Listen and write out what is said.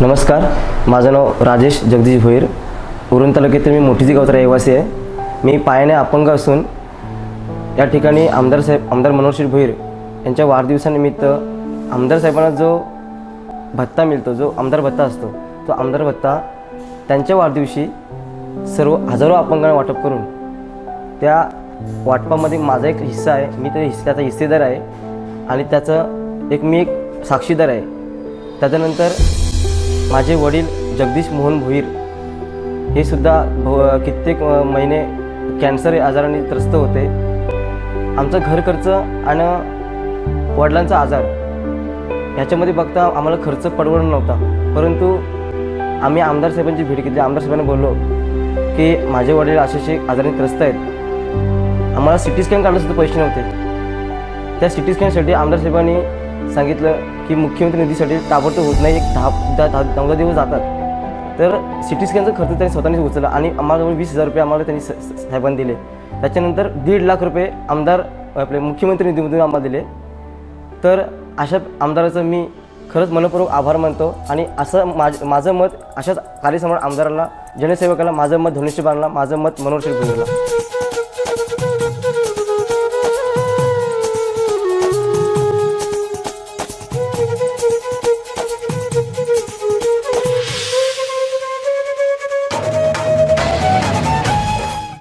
नमस्कार माझं नाव राजेश जगदीश भोईर. उरण तालुक्यातील मी मोठीची गावचा रहिवासी आहे. मी पायाने अपंग असून या ठिकाणी आमदार साहेब आमदार मनोहरशीर भोईर यांच्या वाढदिवसानिमित्त आमदार साहेबांना जो भत्ता मिळतो जो आमदार भत्ता असतो तो आमदार भत्ता त्यांच्या वाढदिवशी सर्व हजारो अपंगांना वाटप करून त्या वाटपामध्ये माझा एक हिस्सा आहे. मी त्या हिस्स त्याचा हिस्सेदार आहे आणि त्याचं एक मी एक साक्षीदार आहे. त्याच्यानंतर माझे वडील जगदीश मोहन भोईर. हे सुद्धा कित्येक महिने कॅन्सर या आजाराने त्रस्त होते. आमचं घर खर्च आणि वडिलांचा आजार ह्याच्यामध्ये बघता आम्हाला खर्च परवडत नव्हता. परंतु आम्ही आमदार साहेबांची भेट घेतली. आमदार साहेबांना बोललो की माझे वडील असे आजाराने त्रस्त आहेत. आम्हाला सी टी स्कॅन काढण्यासाठी पैसे नव्हते. त्या सी टी स्कॅनसाठी आमदार साहेबांनी सांगितलं की मुख्यमंत्री निधीसाठी ताबडतोब होत नाही एक दहा दहा दहा नऊ दिवस जातात. तर सी टी स्कॅनचा खर्च त्यांनी स्वतःनेच उचलला आणि आम्हाला वीस हजार रुपये आम्हाला त्यांनी स- साहेबांनी दिले. त्याच्यानंतर दीड लाख रुपये आमदार आपले मुख्यमंत्री निधीमधून आम्हाला दिले. तर अशा आमदाराचं मी खरंच मनपूर्वक आभार मानतो आणि असं माझ माझं मत अशाच कार्यसमोर आमदाराला जनसेवकाला माझं मत धनुष्यबाणला माझं मत मनोहर भोईरला